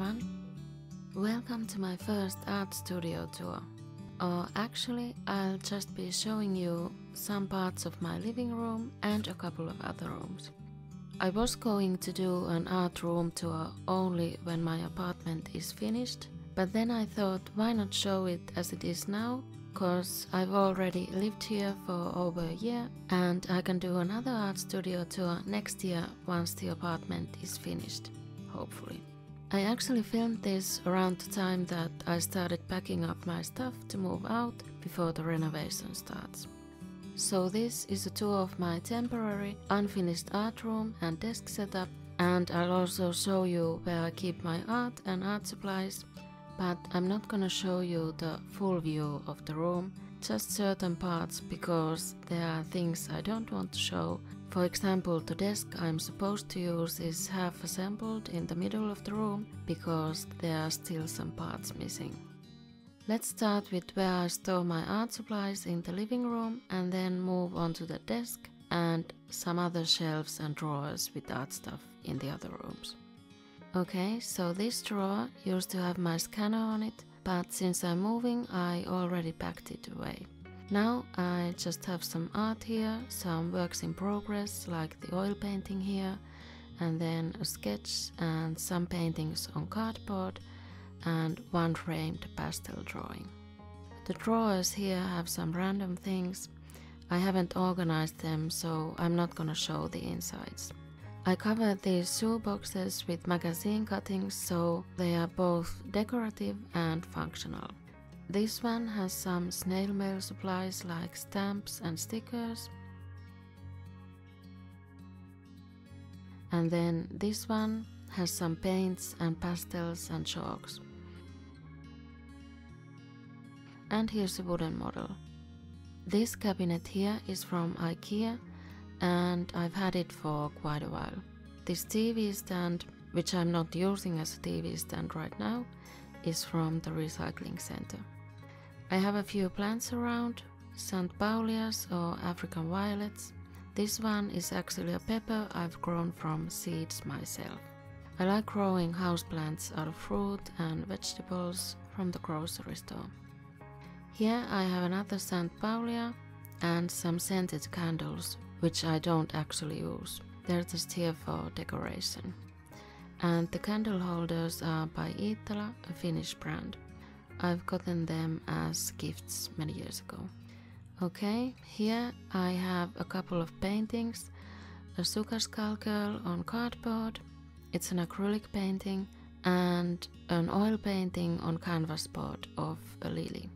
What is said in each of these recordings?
everyone. Welcome to my first art studio tour. Or actually, I'll just be showing you some parts of my living room and a couple of other rooms. I was going to do an art room tour only when my apartment is finished, but then I thought why not show it as it is now cause I've already lived here for over a year and I can do another art studio tour next year once the apartment is finished, hopefully. I actually filmed this around the time that I started packing up my stuff to move out before the renovation starts. So this is a tour of my temporary unfinished art room and desk setup and I'll also show you where I keep my art and art supplies but I'm not gonna show you the full view of the room, just certain parts because there are things I don't want to show. For example, the desk I'm supposed to use is half assembled in the middle of the room because there are still some parts missing. Let's start with where I store my art supplies in the living room and then move on to the desk and some other shelves and drawers with art stuff in the other rooms. Okay, so this drawer used to have my scanner on it, but since I'm moving I already packed it away. Now I just have some art here, some works in progress like the oil painting here, and then a sketch and some paintings on cardboard and one framed pastel drawing. The drawers here have some random things. I haven't organized them so I'm not gonna show the insides. I covered these shoe boxes with magazine cuttings so they are both decorative and functional. This one has some snail mail supplies like stamps and stickers. And then this one has some paints and pastels and chalks. And here's a wooden model. This cabinet here is from IKEA and I've had it for quite a while. This TV stand, which I'm not using as a TV stand right now, is from the recycling center. I have a few plants around, Saintpaulias or African violets. This one is actually a pepper I've grown from seeds myself. I like growing houseplants out of fruit and vegetables from the grocery store. Here I have another Saintpaulia and some scented candles which I don't actually use. They're just here for decoration. And the candle holders are by Iittala, a Finnish brand. I've gotten them as gifts many years ago. Okay, here I have a couple of paintings. A Sugar Skull Girl on cardboard, it's an acrylic painting, and an oil painting on canvas board of a lily.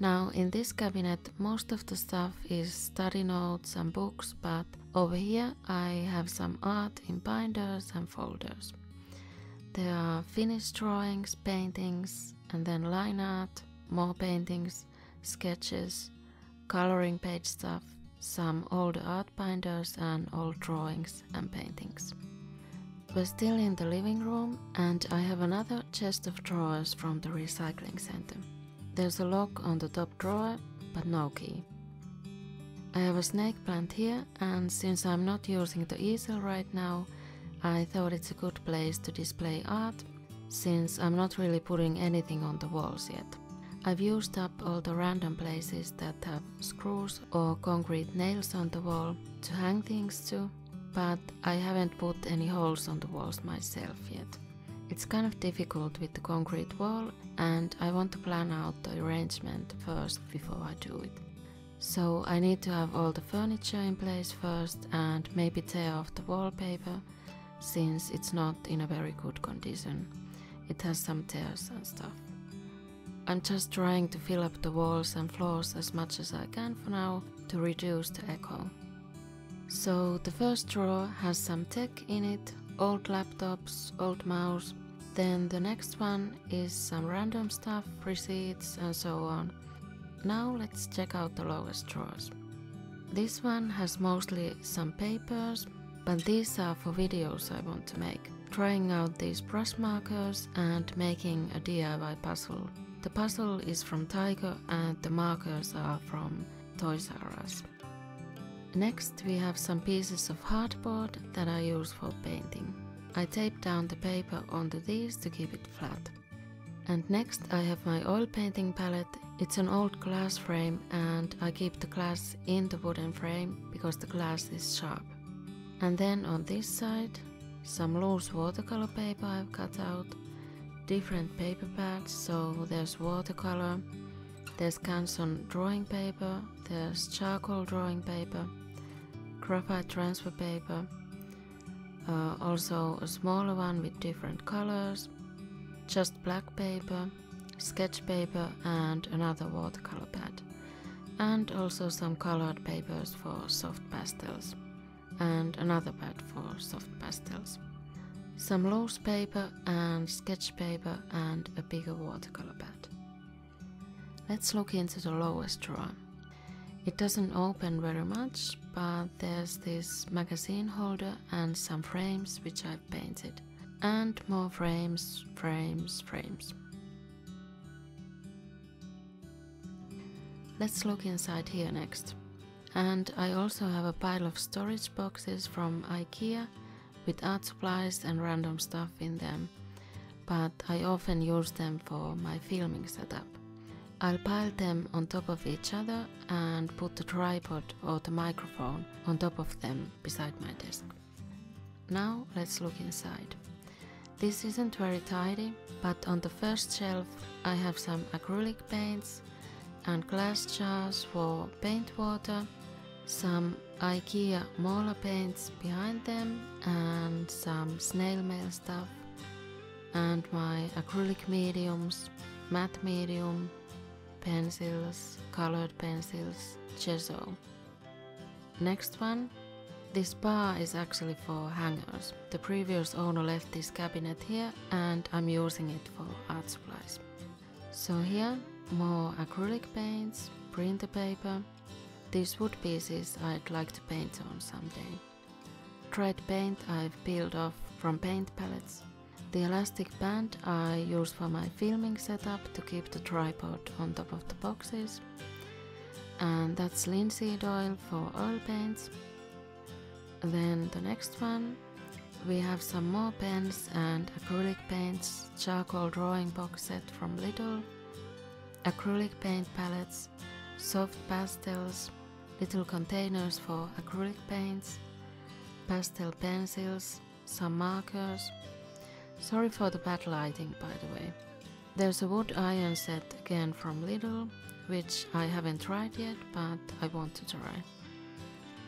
Now in this cabinet most of the stuff is study notes and books but over here I have some art in binders and folders. There are finished drawings, paintings and then line art, more paintings, sketches, coloring page stuff, some old art binders and old drawings and paintings. We're still in the living room and I have another chest of drawers from the recycling center. There's a lock on the top drawer, but no key. I have a snake plant here, and since I'm not using the easel right now, I thought it's a good place to display art, since I'm not really putting anything on the walls yet. I've used up all the random places that have screws or concrete nails on the wall to hang things to, but I haven't put any holes on the walls myself yet. It's kind of difficult with the concrete wall and I want to plan out the arrangement first before I do it. So I need to have all the furniture in place first and maybe tear off the wallpaper since it's not in a very good condition. It has some tears and stuff. I'm just trying to fill up the walls and floors as much as I can for now to reduce the echo. So the first drawer has some tech in it, old laptops, old mouse, then the next one is some random stuff, receipts and so on. Now let's check out the lowest drawers. This one has mostly some papers, but these are for videos I want to make. Trying out these brush markers and making a DIY puzzle. The puzzle is from Tiger and the markers are from Toys R Us. Next we have some pieces of hardboard that I use for painting. I tape down the paper onto these to keep it flat. And next I have my oil painting palette. It's an old glass frame and I keep the glass in the wooden frame because the glass is sharp. And then on this side, some loose watercolor paper. I've cut out, different paper pads, so there's watercolor, there's Canson drawing paper, there's charcoal drawing paper, graphite transfer paper, uh, also a smaller one with different colors, just black paper, sketch paper and another watercolor pad, and also some colored papers for soft pastels, and another pad for soft pastels. Some loose paper and sketch paper and a bigger watercolor pad. Let's look into the lowest drawer. It doesn't open very much, but there's this magazine holder and some frames which I've painted. And more frames, frames, frames. Let's look inside here next. And I also have a pile of storage boxes from IKEA with art supplies and random stuff in them, but I often use them for my filming setup. I'll pile them on top of each other and put the tripod or the microphone on top of them beside my desk. Now let's look inside. This isn't very tidy, but on the first shelf I have some acrylic paints and glass jars for paint water, some IKEA Måla paints behind them and some snail mail stuff and my acrylic mediums, matte medium, pencils, colored pencils, gesso. Next one. This bar is actually for hangers. The previous owner left this cabinet here and I'm using it for art supplies. So here, more acrylic paints, printer paper. These wood pieces I'd like to paint on someday. Dried paint I've peeled off from paint palettes the elastic band I use for my filming setup to keep the tripod on top of the boxes. And that's linseed oil for oil paints. Then the next one, we have some more pens and acrylic paints, charcoal drawing box set from Lidl, acrylic paint palettes, soft pastels, little containers for acrylic paints, pastel pencils, some markers, Sorry for the bad lighting, by the way. There's a wood iron set again from Lidl, which I haven't tried yet, but I want to try.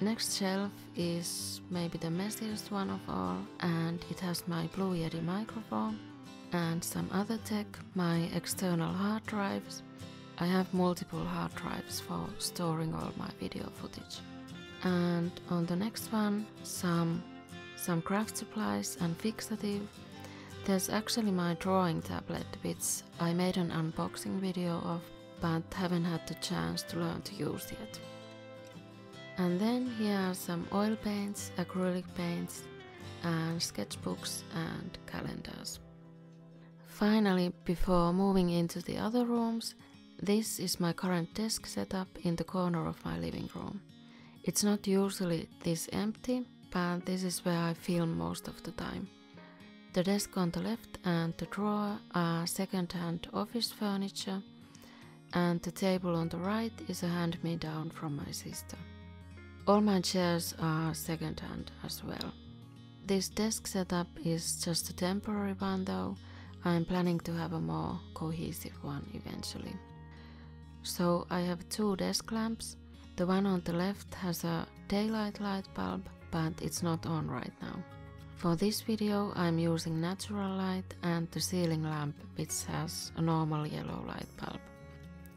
Next shelf is maybe the messiest one of all, and it has my Blue Yeti microphone and some other tech, my external hard drives. I have multiple hard drives for storing all my video footage. And on the next one, some some craft supplies and fixative there's actually my drawing tablet, which I made an unboxing video of, but haven't had the chance to learn to use yet. And then here are some oil paints, acrylic paints, and sketchbooks and calendars. Finally, before moving into the other rooms, this is my current desk setup in the corner of my living room. It's not usually this empty, but this is where I film most of the time. The desk on the left and the drawer are second-hand office furniture, and the table on the right is a hand-me-down from my sister. All my chairs are second-hand as well. This desk setup is just a temporary one though, I'm planning to have a more cohesive one eventually. So I have two desk lamps. The one on the left has a daylight light bulb, but it's not on right now. For this video I'm using natural light and the ceiling lamp which has a normal yellow light bulb.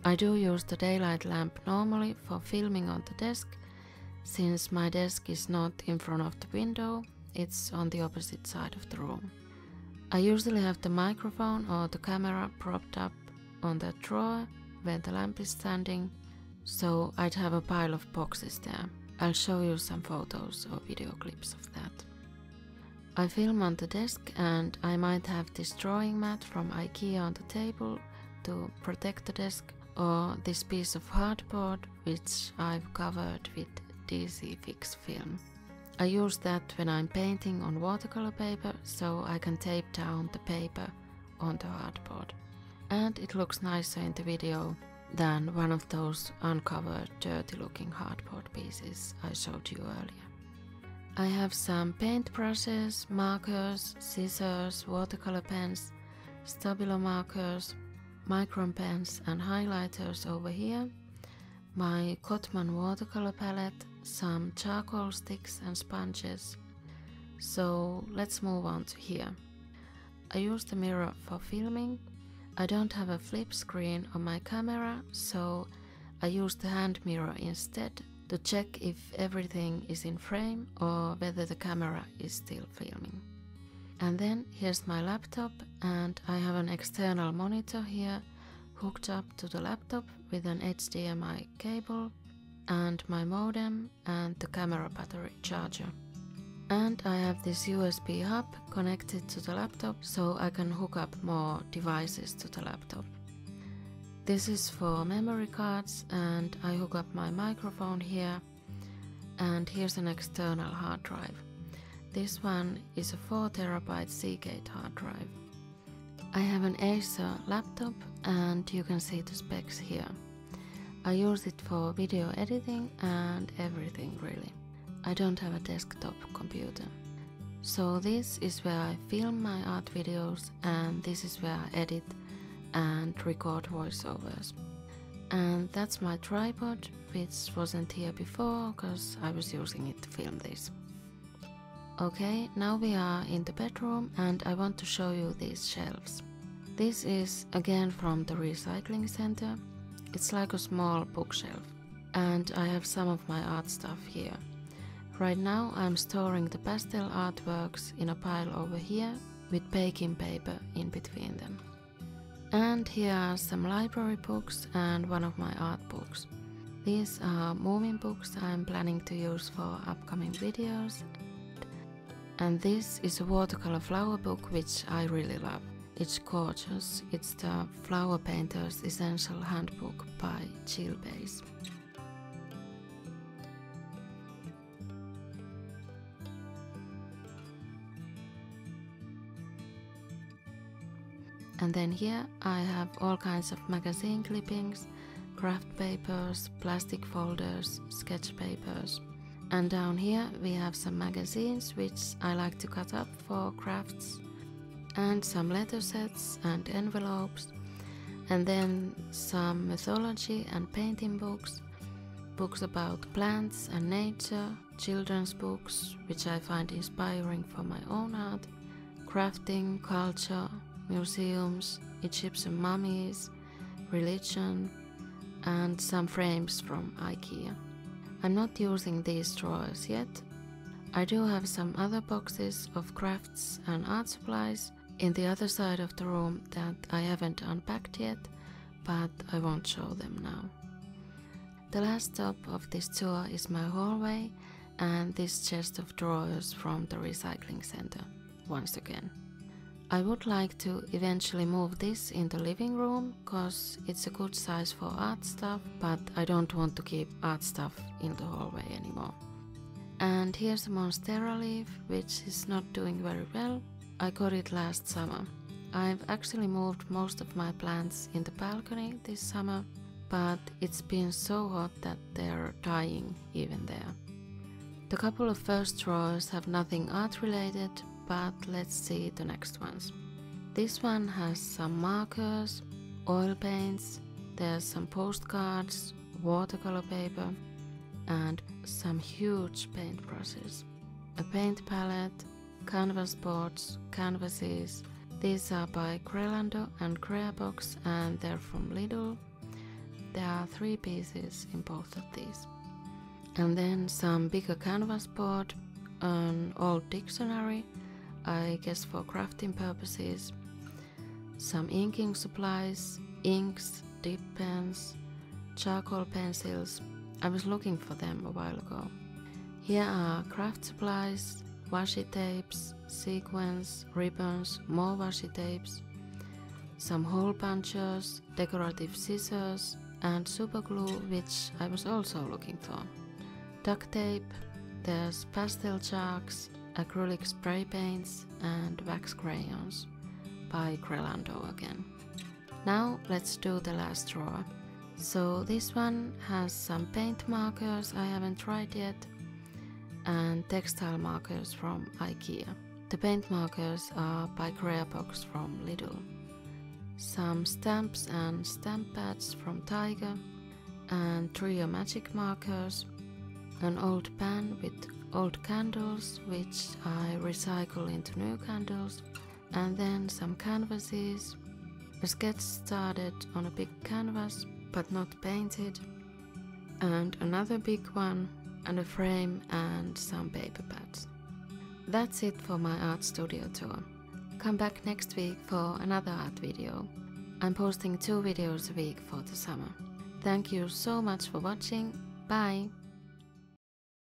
I do use the daylight lamp normally for filming on the desk since my desk is not in front of the window, it's on the opposite side of the room. I usually have the microphone or the camera propped up on that drawer where the lamp is standing, so I'd have a pile of boxes there. I'll show you some photos or video clips of that. I film on the desk and I might have this drawing mat from IKEA on the table to protect the desk or this piece of hardboard which I've covered with DC Fix film. I use that when I'm painting on watercolor paper so I can tape down the paper on the hardboard. And it looks nicer in the video than one of those uncovered dirty looking hardboard pieces I showed you earlier. I have some paint brushes, markers, scissors, watercolor pens, Stabilo markers, micron pens and highlighters over here, my Cotman watercolor palette, some charcoal sticks and sponges. So let's move on to here. I use the mirror for filming. I don't have a flip screen on my camera, so I use the hand mirror instead to check if everything is in frame or whether the camera is still filming. And then here's my laptop and I have an external monitor here hooked up to the laptop with an HDMI cable and my modem and the camera battery charger. And I have this USB hub connected to the laptop so I can hook up more devices to the laptop. This is for memory cards and I hook up my microphone here and here's an external hard drive. This one is a 4 terabyte Seagate hard drive. I have an Acer laptop and you can see the specs here. I use it for video editing and everything really. I don't have a desktop computer. So this is where I film my art videos and this is where I edit and record voiceovers. And that's my tripod which wasn't here before because I was using it to film this. Okay, now we are in the bedroom and I want to show you these shelves. This is again from the recycling center. It's like a small bookshelf and I have some of my art stuff here. Right now I'm storing the pastel artworks in a pile over here with baking paper in between them. And here are some library books and one of my art books. These are moving books I'm planning to use for upcoming videos and this is a watercolor flower book which I really love. It's gorgeous. It's the Flower Painter's Essential Handbook by Jill Bays. And then here I have all kinds of magazine clippings, craft papers, plastic folders, sketch papers, and down here we have some magazines which I like to cut up for crafts and some letter sets and envelopes. And then some mythology and painting books, books about plants and nature, children's books which I find inspiring for my own art, crafting, culture, museums, Egyptian mummies, religion and some frames from IKEA. I'm not using these drawers yet. I do have some other boxes of crafts and art supplies in the other side of the room that I haven't unpacked yet, but I won't show them now. The last stop of this tour is my hallway and this chest of drawers from the recycling center, once again. I would like to eventually move this in the living room cause it's a good size for art stuff but I don't want to keep art stuff in the hallway anymore. And here's a monstera leaf which is not doing very well. I got it last summer. I've actually moved most of my plants in the balcony this summer but it's been so hot that they're dying even there. The couple of first drawers have nothing art related but let's see the next ones. This one has some markers, oil paints, there's some postcards, watercolor paper, and some huge paint brushes. A paint palette, canvas boards, canvases. These are by Crelando and Creabox and they're from Lidl. There are three pieces in both of these. And then some bigger canvas board, an old dictionary, I guess for crafting purposes, some inking supplies, inks, dip pens, charcoal pencils. I was looking for them a while ago. Here are craft supplies, washi tapes, sequins, ribbons, more washi tapes, some hole punchers, decorative scissors, and super glue, which I was also looking for. Duct tape, There's pastel chalks, acrylic spray paints and wax crayons by Crelando again. Now let's do the last drawer. So this one has some paint markers I haven't tried yet and textile markers from IKEA. The paint markers are by Creabox from Lidl. Some stamps and stamp pads from Tiger and Trio Magic markers, an old pan with old candles which I recycle into new candles, and then some canvases, a sketch started on a big canvas but not painted, and another big one, and a frame and some paper pads. That's it for my art studio tour. Come back next week for another art video. I'm posting two videos a week for the summer. Thank you so much for watching. Bye!